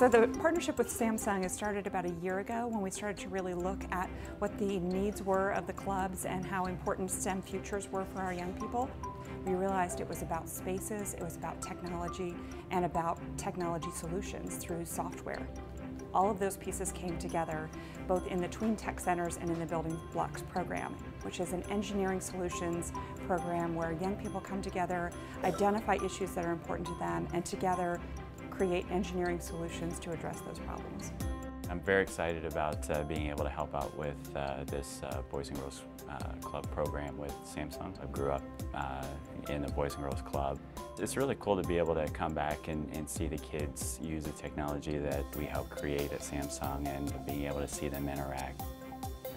So the partnership with Samsung has started about a year ago when we started to really look at what the needs were of the clubs and how important STEM futures were for our young people. We realized it was about spaces, it was about technology, and about technology solutions through software. All of those pieces came together both in the Tween Tech Centers and in the Building Blocks program, which is an engineering solutions program where young people come together, identify issues that are important to them, and together create engineering solutions to address those problems. I'm very excited about uh, being able to help out with uh, this uh, Boys and Girls uh, Club program with Samsung. I grew up uh, in the Boys and Girls Club. It's really cool to be able to come back and, and see the kids use the technology that we helped create at Samsung and being able to see them interact.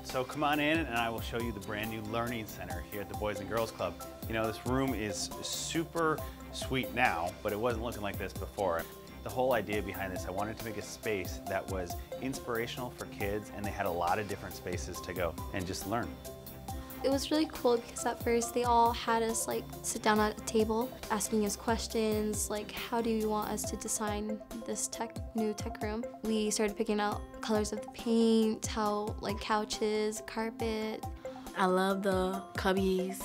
So come on in and I will show you the brand new Learning Center here at the Boys and Girls Club. You know, this room is super sweet now, but it wasn't looking like this before. The whole idea behind this, I wanted to make a space that was inspirational for kids and they had a lot of different spaces to go and just learn. It was really cool because at first they all had us like sit down at a table asking us questions like how do you want us to design this tech new tech room. We started picking out colors of the paint, how like couches, carpet. I love the cubbies,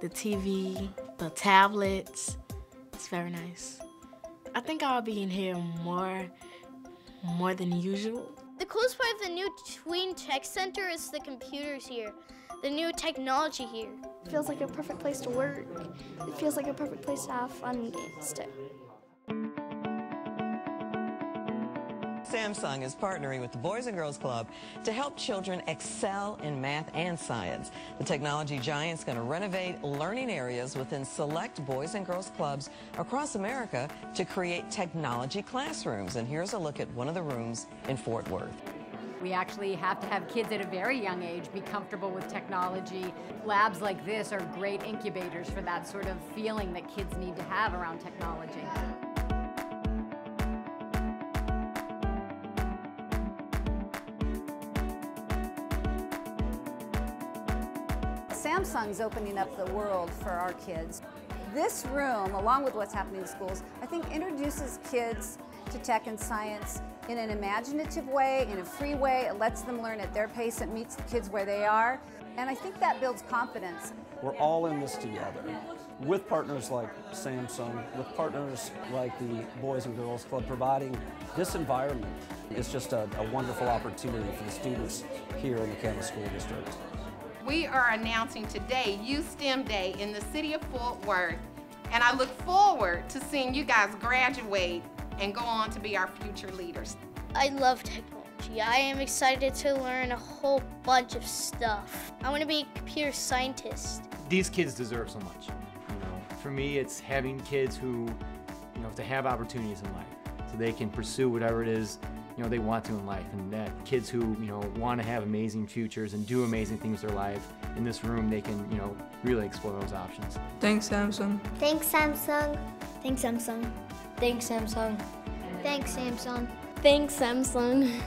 the TV, the tablets. It's very nice. I think I'll be in here more, more than usual. The coolest part of the new Tween Tech Center is the computers here, the new technology here. It feels like a perfect place to work. It feels like a perfect place to have fun games too. Samsung is partnering with the Boys and Girls Club to help children excel in math and science. The technology giant is going to renovate learning areas within select Boys and Girls Clubs across America to create technology classrooms. And here's a look at one of the rooms in Fort Worth. We actually have to have kids at a very young age be comfortable with technology. Labs like this are great incubators for that sort of feeling that kids need to have around technology. Samsung's opening up the world for our kids. This room, along with what's happening in schools, I think introduces kids to tech and science in an imaginative way, in a free way. It lets them learn at their pace. It meets the kids where they are. And I think that builds confidence. We're all in this together with partners like Samsung, with partners like the Boys and Girls Club, providing this environment. It's just a, a wonderful opportunity for the students here in the Campbell School District. We are announcing today Youth STEM Day in the city of Fort Worth, and I look forward to seeing you guys graduate and go on to be our future leaders. I love technology. I am excited to learn a whole bunch of stuff. I want to be a computer scientist. These kids deserve so much. You know, for me, it's having kids who, you know, to have opportunities in life, so they can pursue whatever it is you know they want to in life and that kids who you know want to have amazing futures and do amazing things in their life in this room they can you know really explore those options. Thanks samsung. Thanks samsung. Thanks samsung. Thanks samsung. Thanks samsung. Thanks samsung